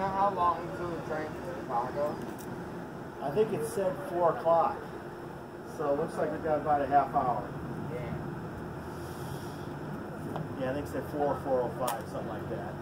know how long until the train Chicago? I think it said four o'clock. So it looks like we've got about a half hour. Yeah. Yeah, I think it said 4 or four, four oh five, something like that.